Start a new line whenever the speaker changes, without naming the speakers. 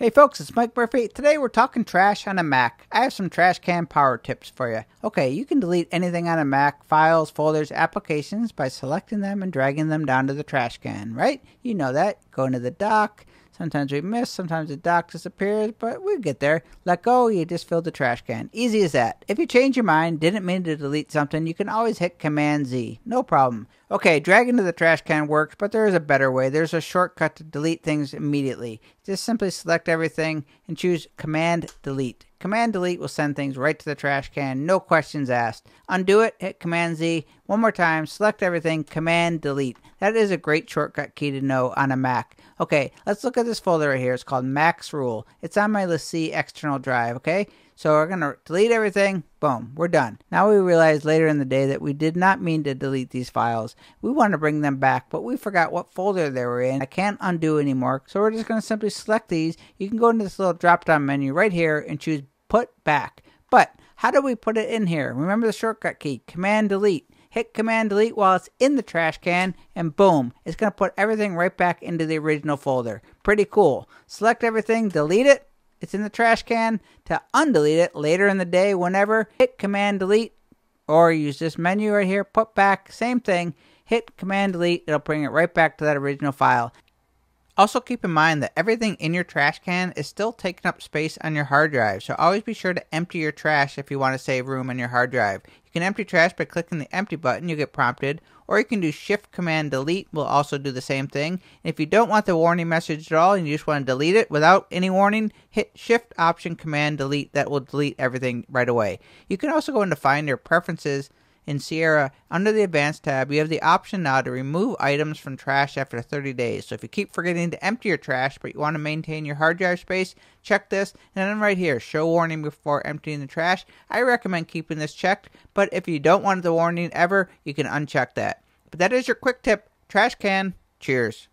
Hey folks, it's Mike Murphy. Today we're talking trash on a Mac. I have some trash can power tips for you. Okay, you can delete anything on a Mac, files, folders, applications by selecting them and dragging them down to the trash can, right? You know that. Go into the dock, Sometimes we miss, sometimes the dock disappears, but we get there. Let go, you just fill the trash can. Easy as that. If you change your mind, didn't mean to delete something, you can always hit Command Z. No problem. Okay, dragging to the trash can works, but there is a better way. There's a shortcut to delete things immediately. Just simply select everything and choose Command Delete. Command Delete will send things right to the trash can, no questions asked. Undo it, hit Command Z. One more time, select everything, Command Delete. That is a great shortcut key to know on a Mac. Okay, let's look at this folder right here. It's called Max Rule. It's on my LaCie external drive, okay? So we're to delete everything. Boom, we're done. Now we realize later in the day that we did not mean to delete these files. We want to bring them back, but we forgot what folder they were in. I can't undo anymore, so we're just to simply select these. You can go into this little drop-down menu right here and choose Put Back. But how do we put it in here? Remember the shortcut key, Command Delete hit Command Delete while it's in the trash can, and boom, it's going to put everything right back into the original folder. Pretty cool. Select everything, delete it, it's in the trash can. To undelete it later in the day, whenever, hit Command Delete, or use this menu right here, put back, same thing, hit Command Delete, it'll bring it right back to that original file. Also keep in mind that everything in your trash can is still taking up space on your hard drive, so always be sure to empty your trash if you want to save room on your hard drive. You can empty trash by clicking the empty button, you'll get prompted, or you can do shift command delete will also do the same thing. And if you don't want the warning message at all and you just want to delete it without any warning, hit shift option command delete that will delete everything right away. You can also go into Finder preferences in Sierra, under the Advanced tab, you have the option now to remove items from trash after 30 days. So if you keep forgetting to empty your trash, but you want to maintain your hard drive space, check this. And then right here, show warning before emptying the trash. I recommend keeping this checked, but if you don't want the warning ever, you can uncheck that. But that is your quick tip. Trash can. Cheers.